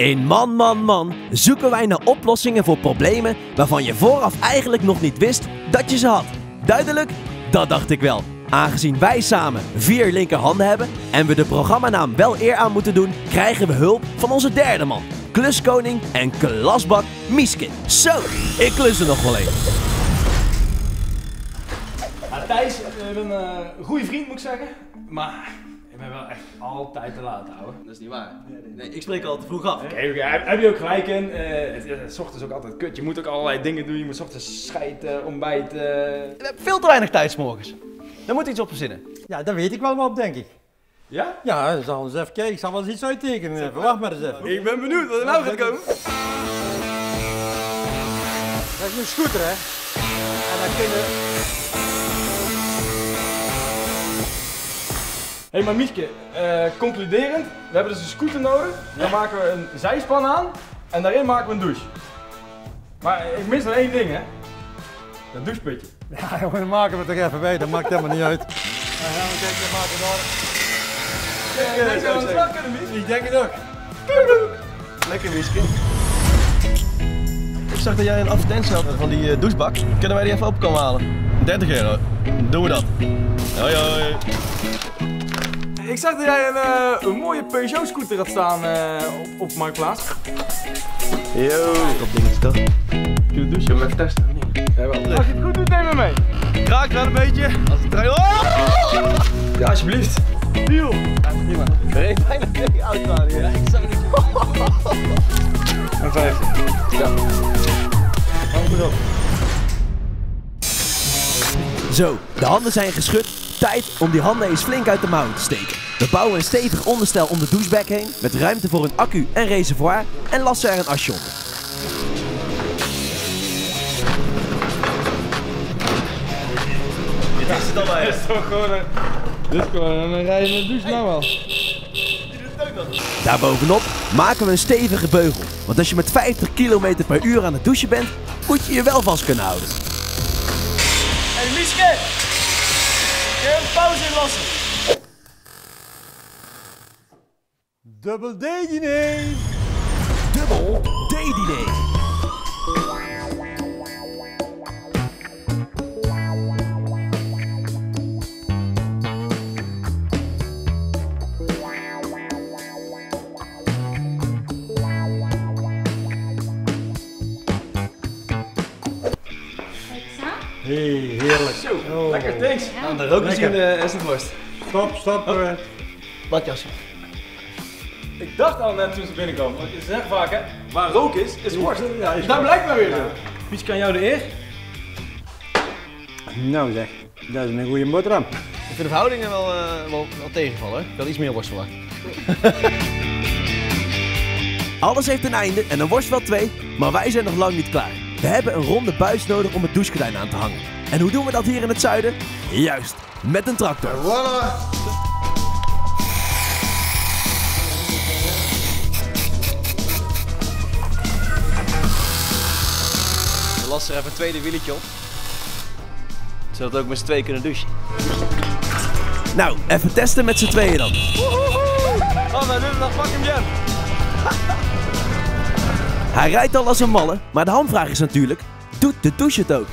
In Man Man Man zoeken wij naar oplossingen voor problemen waarvan je vooraf eigenlijk nog niet wist dat je ze had. Duidelijk? Dat dacht ik wel. Aangezien wij samen vier linkerhanden hebben en we de programmanaam wel eer aan moeten doen, krijgen we hulp van onze derde man. Kluskoning en klasbak Mieskin. Zo, ik klus er nog wel even. Ja, Thijs, ik ben eh, een goede vriend moet ik zeggen. Maar ben wel echt altijd te laat, ouwe. Dat is niet waar. Nee, ik spreek al te vroeg af. Oké, heb, heb je ook gelijk in. Eh, het, het, s ochtends ook altijd kut. Je moet ook allerlei dingen doen. Je moet s ochtends scheiden, ontbijten. We hebben veel te weinig tijd 's morgens. Daar moet iets op verzinnen. Ja, dat weet ik wel op, denk ik. Ja? Ja, dan zal eens even kijken. Ik zal wel eens iets uittekenen. Even. Wacht maar eens even. Ik ben benieuwd wat er nou gaat komen. Dat is een scooter, hè. En dan kunnen... hey, maar Mietje, eh, concluderend. We hebben dus een scooter nodig. Dan maken we een zijspan aan. En daarin maken we een douche. Maar ik mis nog één ding, hè. Dat doucheputje. Ja, jongen, dan maken we het er even bij. Dat maakt helemaal niet uit. Dan gaan we kijken, dan maken we daar. Ja, deze aan de slag kunnen, Mies. Ik denk het ook. Lekker whisky. Ik zag dat jij een advertentie had van die eh, douchebak. Kunnen wij die even op komen halen? 30 euro. Doen we dat. Hoi hoi. Ik zag dat jij een, eh, een mooie Peugeot scooter had staan eh, op, op Marktplaats. Yo. Op toch? Kun je douchen? Even testen? Als je het goed doet, neem me mee. Kraakt wel een beetje. Als het draait. Oh! Ja, alsjeblieft. Deal. Prima. Er heeft bijna auto aan hier. Ik zag het niet. Een vijfde. Ja. Hang goed op. Zo, de handen zijn geschud. Tijd om die handen eens flink uit de mouwen te steken. We bouwen een stevig onderstel om de douchebag heen, met ruimte voor een accu en reservoir en lassen er een asje onder. Dit is het al bij. Dit is toch gewoon een... Dit is gewoon een rijden douche nou wel. Daarbovenop maken we een stevige beugel. Want als je met 50 km per uur aan het douchen bent, moet je je wel vast kunnen houden. Hé hey, Mieske! Een pauze inlassen? Dubbel D-diner. Dubbel D-diner. Hey, heerlijk. Zo, lekker, thanks. Aan de rook is in de, is de worst. Stop, stop. eh. Badjas. Ik dacht al net toen ze binnenkwam, want je zegt vaak hè, waar rook is, is worst. Ja, is Dat blijkt maar weer zo. Pietje, kan jou de eer? Nou zeg, dat is een goede boterham. Ik vind de verhoudingen wel, eh, wel, wel tegenvallen. Ik had iets meer worst verwacht. Alles heeft een einde en een worst wel twee, maar wij zijn nog lang niet klaar. We hebben een ronde buis nodig om het douchegordijn aan te hangen. En hoe doen we dat hier in het zuiden? Juist, met een tractor. We lassen er even een tweede wieltje op. Zodat we ook met z'n tweeën kunnen douchen. Nou, even testen met z'n tweeën dan. Oh, wij doen dat fucking jam. Hij rijdt al als een malle, maar de hamvraag is natuurlijk, doet de douche het ook?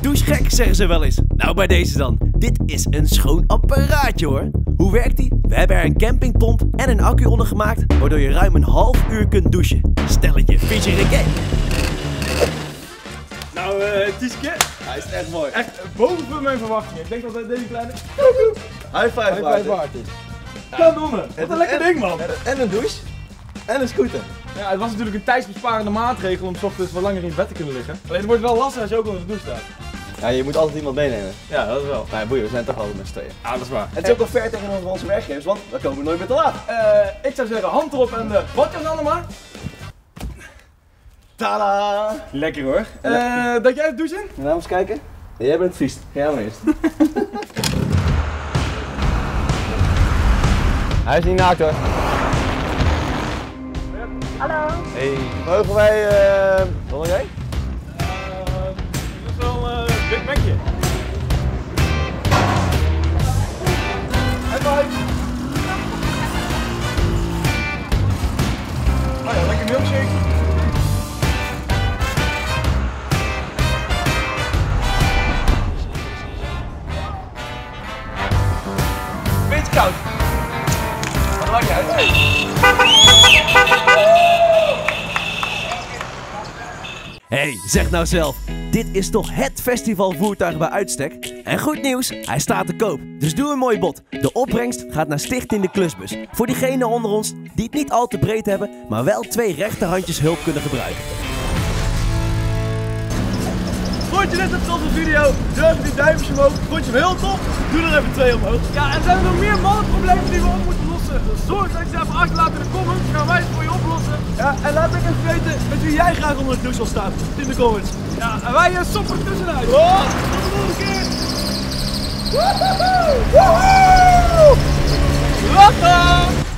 Douchegek zeggen ze wel eens. Nou bij deze dan. Dit is een schoon apparaatje hoor. Hoe werkt die? We hebben er een campingpomp en een accu onder gemaakt, waardoor je ruim een half uur kunt douchen. Stelletje Fischer Nou, eh, Tieske, Hij is echt mooi. echt boven mijn verwachtingen. Ik denk dat dat deze kleine High five, high five Maarten. waard is. Kan doen we. Wat een lekker en- ding, man. En, en een douche. En een scooter. Ja, het was natuurlijk een tijdsbesparende maatregel om 's ochtends wat langer in bed te kunnen liggen. Alleen het wordt wel lastig als je ook onder de douche staat. Ja, je moet altijd iemand meenemen. Ja, dat is wel. Nou ja, boeien, we zijn toch altijd met z'n tweeën. Ja, dat is waar. Het is ook al ver tegen onze- onze werkgevers, want we komen nooit meer te laat. Eh, ik zou zeggen, hand erop en de badjas aan maar. Tada! Lekker hoor. Eh, dat jij de douche in? Nou, eens kijken. Jij bent vies. Jij maar eerst. Hij is niet naakt hoor. Hallo. Hey. Mogen wij, eh. wat wil jij? Hey, zeg nou zelf. Dit is toch het festivalvoertuig bij uitstek? En goed nieuws, hij staat te koop. Dus doe een mooi bod. De opbrengst gaat naar Stichting de Klusbus. Voor diegenen onder ons die het niet al te breed hebben, maar wel twee rechterhandjes hulp kunnen gebruiken. Vond je dit een toffe video? Doe even die duimpjes omhoog. Vond je hem heel tof? Doe er even twee omhoog. Ja, en zijn er nog meer mannenproblemen die we op moeten lossen? Zorg dat je ze even achterlaat in de comments. Gaan wij het voor je oplossen. Ja, en laat ook even weten met wie jij graag onder de douche wil staan. In de comments. Ja, en wij uh, soppen er tussenuit. Oh, tot de volgende keer. Later!